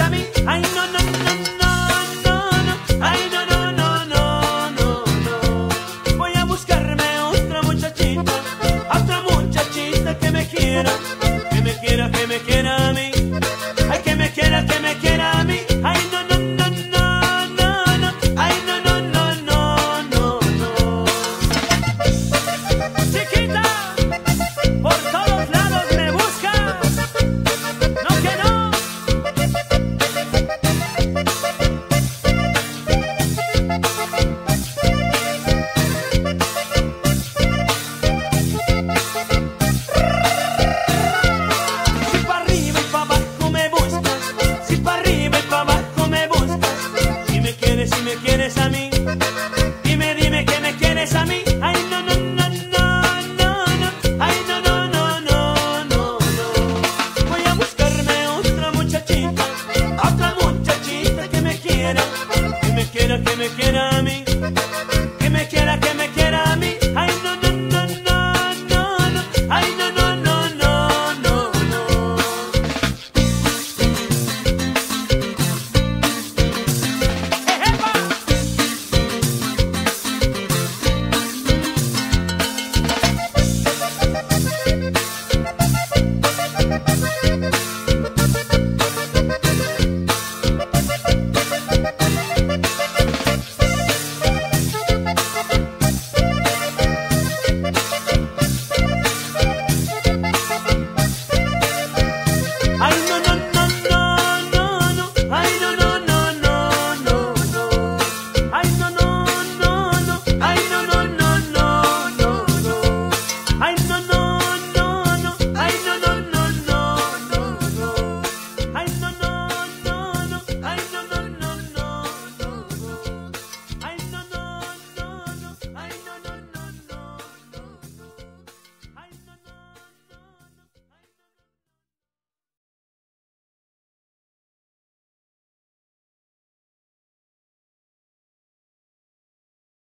a mí. Ay, no, no, no, no, no, no. Ay, no, no, no, no, no, no. Voy a buscarme otra muchachita, otra muchachita que me quiera. me queda a.